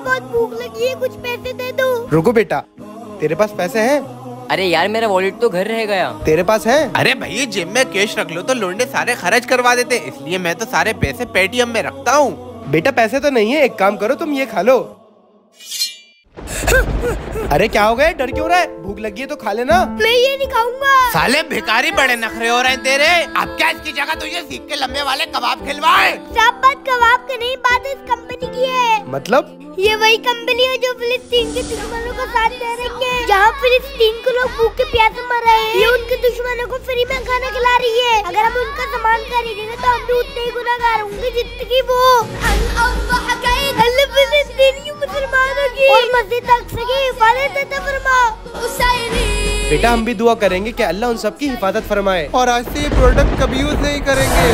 बहुत भूख लगी है कुछ पैसे दे दो। रुको बेटा तेरे पास पैसे हैं? अरे यार मेरा वॉलेट तो घर रह गया। तेरे पास है? अरे भैया जिम में कैश रख लो तो लोंडे सारे खर्च करवा देते। इसलिए मैं तो सारे पैसे पेटीएम में रखता हूँ। बेटा पैसे तो नहीं है एक काम करो तुम ये खा लो। अरे क्या हो गया? डर क्यों रहा है? भूख लगी है तो खा लेना। मैं ये नहीं खाऊँगा। साले भिखारी बड़े नखरे हो रहे हैं तेरे। अब क्या इसकी जगह तुझे सीख के लंबे वाले कबाब खिलवाए? सब बात कबाब की नहीं बात इस कंपनी की है। मतलब? ये वही कंपनी है जो फिलिस्तीन के दुश्मनों को साथ दे रही है। जहाँ फिलिस्तीन के लोग भूख के प्यासे मर रहे हैं। ये उनके दुश्मनों को फ्री में खाना खिला रही है। अगर हम उनका सामान खरीदेंगे तो हम भी उतने ही गुनाहगार होंगे जितने की वो। अल्लाह फिलिस्तीन की मुसलमानों की। और मस्जिद अक्सा की हिफाजत बेटा हम भी दुआ करेंगे कि अल्लाह उन सबकी हिफाजत फरमाए। और आज से ये प्रोडक्ट कभी यूज़ नहीं करेंगे।